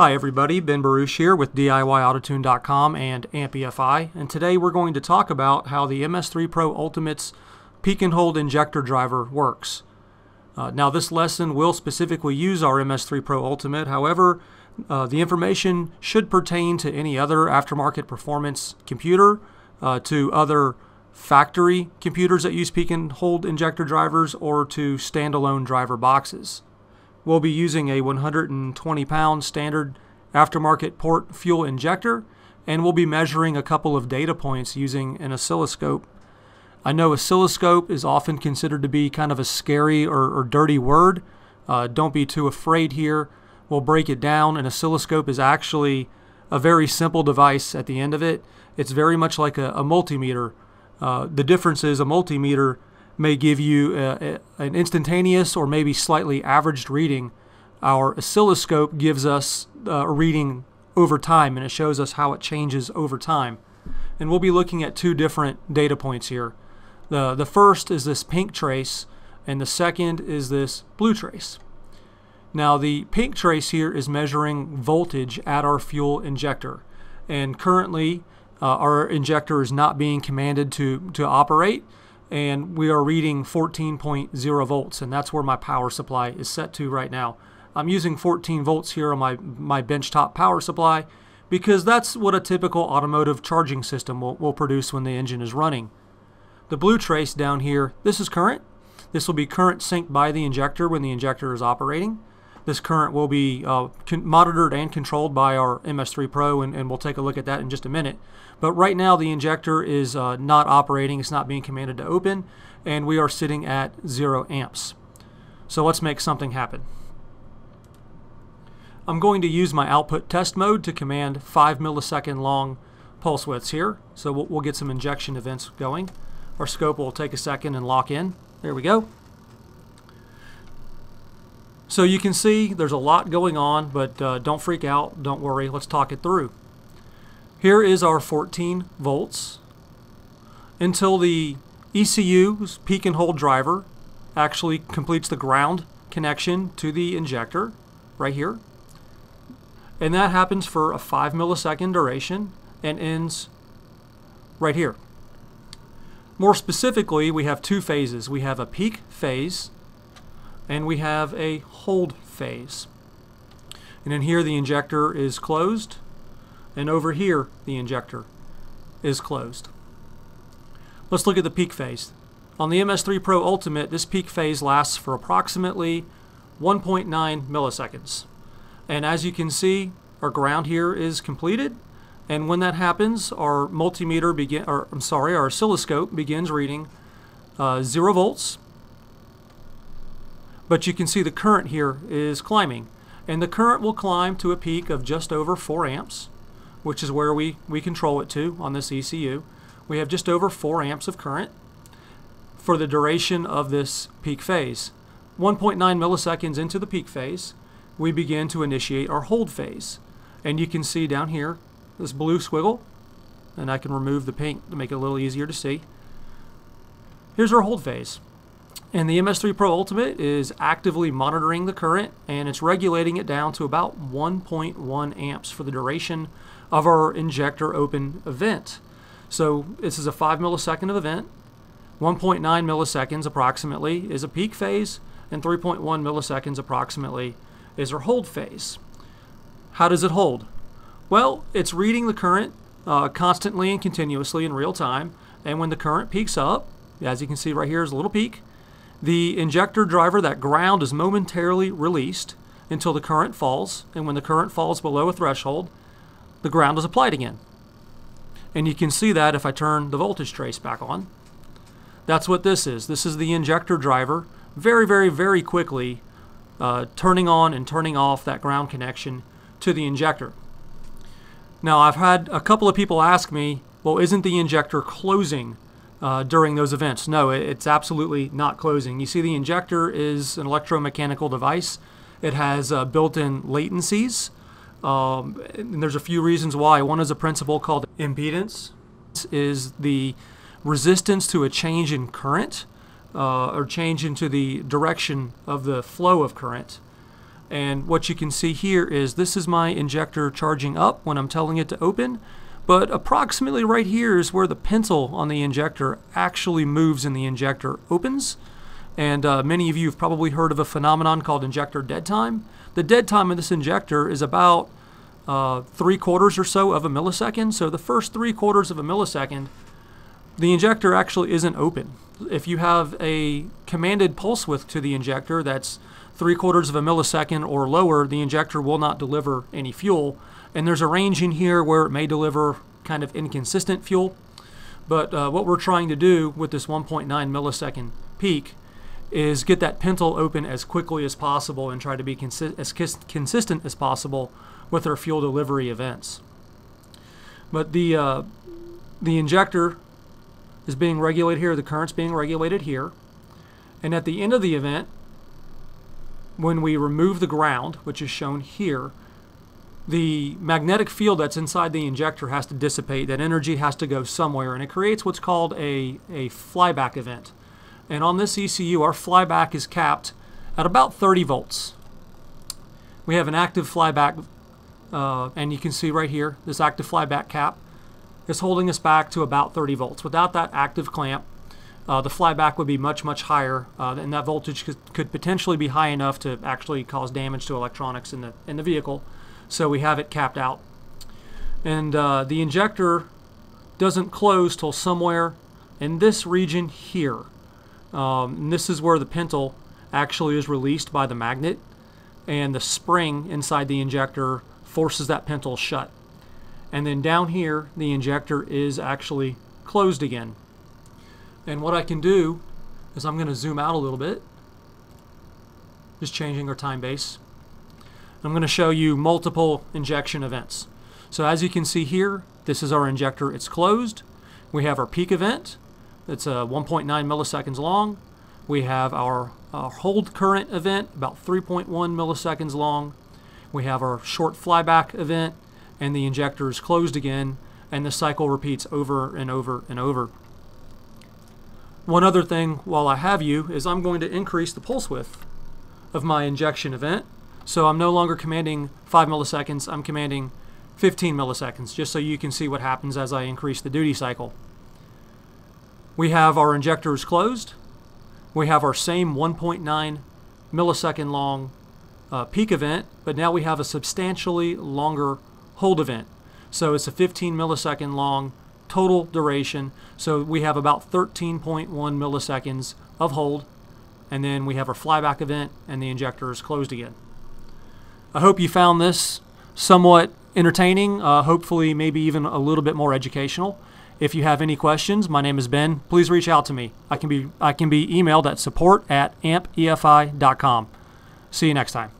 Hi everybody, Ben Baruch here with DIYAutotune.com and AmpEFI, and today we're going to talk about how the MS3 Pro Ultimate's peak and hold injector driver works. Uh, now this lesson will specifically use our MS3 Pro Ultimate, however, uh, the information should pertain to any other aftermarket performance computer, uh, to other factory computers that use peak and hold injector drivers, or to standalone driver boxes. We'll be using a 120 pound standard aftermarket port fuel injector and we'll be measuring a couple of data points using an oscilloscope. I know oscilloscope is often considered to be kind of a scary or, or dirty word. Uh, don't be too afraid here. We'll break it down. An oscilloscope is actually a very simple device at the end of it. It's very much like a, a multimeter. Uh, the difference is a multimeter may give you a, a, an instantaneous or maybe slightly averaged reading. Our oscilloscope gives us uh, a reading over time and it shows us how it changes over time. And we'll be looking at two different data points here. The, the first is this pink trace and the second is this blue trace. Now the pink trace here is measuring voltage at our fuel injector and currently uh, our injector is not being commanded to, to operate and we are reading 14.0 volts and that's where my power supply is set to right now. I'm using 14 volts here on my, my benchtop power supply because that's what a typical automotive charging system will, will produce when the engine is running. The blue trace down here, this is current. This will be current synced by the injector when the injector is operating. This current will be uh, monitored and controlled by our MS3 Pro, and, and, we'll take a look at that in just a minute. But right now, the injector is uh, not operating. It's not being commanded to open, and we are sitting at zero amps. So let's make something happen. I'm going to use my output test mode to command 5 millisecond long pulse widths here. So we'll, we'll get some injection events going. Our scope will take a second and lock in. There we go. So you can see there's a lot going on, but uh, don't freak out, don't worry, let's talk it through. Here is our 14 volts until the ECU's peak and hold driver actually completes the ground connection to the injector right here. And that happens for a 5 millisecond duration and ends right here. More specifically, we have two phases. We have a peak phase and we have a hold phase. And in here the injector is closed and over here the injector is closed. Let's look at the peak phase. On the MS3 Pro Ultimate this peak phase lasts for approximately 1.9 milliseconds. And as you can see our ground here is completed and when that happens our multimeter begin or I'm sorry our oscilloscope begins reading uh, 0 volts but you can see the current here is climbing. And the current will climb to a peak of just over 4 amps, which is where we, we control it to on this ECU. We have just over 4 amps of current for the duration of this peak phase. 1.9 milliseconds into the peak phase, we begin to initiate our hold phase. And you can see down here, this blue squiggle, and I can remove the pink to make it a little easier to see. Here's our hold phase. And the MS3 Pro Ultimate is actively monitoring the current and it's regulating it down to about 1.1 amps for the duration of our injector open event. So this is a 5 millisecond of event. 1.9 milliseconds approximately is a peak phase and 3.1 milliseconds approximately is our hold phase. How does it hold? Well, it's reading the current uh, constantly and continuously in real time and when the current peaks up, as you can see right here is a little peak, the injector driver, that ground is momentarily released until the current falls, and when the current falls below a threshold, the ground is applied again. And you can see that if I turn the voltage trace back on. That's what this is. This is the injector driver very, very, very quickly uh, turning on and turning off that ground connection to the injector. Now I've had a couple of people ask me, well isn't the injector closing uh, during those events. No, it's absolutely not closing. You see the injector is an electromechanical device. It has uh, built-in latencies. Um, and there's a few reasons why. One is a principle called impedance. is the resistance to a change in current uh, or change into the direction of the flow of current. And what you can see here is this is my injector charging up when I'm telling it to open, but approximately right here is where the pintle on the injector actually moves and the injector opens. And uh, many of you have probably heard of a phenomenon called injector dead time. The dead time of this injector is about uh, three quarters or so of a millisecond. So the first three quarters of a millisecond, the injector actually isn't open. If you have a commanded pulse width to the injector that's three quarters of a millisecond or lower, the injector will not deliver any fuel. And there's a range in here where it may deliver kind of inconsistent fuel. But uh, what we're trying to do with this 1.9 millisecond peak is get that pintle open as quickly as possible and try to be consi as consistent as possible with our fuel delivery events. But the, uh, the injector is being regulated here, the current's being regulated here. And at the end of the event, when we remove the ground, which is shown here, the magnetic field that's inside the injector has to dissipate. That energy has to go somewhere, and it creates what's called a, a flyback event. And on this ECU, our flyback is capped at about 30 volts. We have an active flyback, uh, and you can see right here, this active flyback cap is holding us back to about 30 volts. Without that active clamp, uh, the flyback would be much, much higher, uh, and that voltage could, could, potentially be high enough to actually cause damage to electronics in the, in the vehicle. So we have it capped out. And uh, the injector doesn't close till somewhere in this region here. Um, this is where the pintle actually is released by the magnet, and the spring inside the injector forces that pintle shut. And then down here, the injector is actually closed again. And what I can do is I'm going to zoom out a little bit, just changing our time base. I'm going to show you multiple injection events. So as you can see here, this is our injector. It's closed. We have our peak event. It's uh, 1.9 milliseconds long. We have our uh, hold current event, about 3.1 milliseconds long. We have our short flyback event, and the injector is closed again, and the cycle repeats over and over and over. One other thing while I have you is I'm going to increase the pulse width of my injection event. So I'm no longer commanding 5 milliseconds, I'm commanding 15 milliseconds, just so you can see what happens as I increase the duty cycle. We have our injectors closed. We have our same 1.9 millisecond long uh, peak event, but now we have a substantially longer hold event. So it's a 15 millisecond long total duration. So we have about 13.1 milliseconds of hold, and then we have our flyback event, and the injector is closed again. I hope you found this somewhat entertaining, uh, hopefully maybe even a little bit more educational. If you have any questions, my name is Ben. Please reach out to me. I can be I can be emailed at support at ampefi.com. See you next time.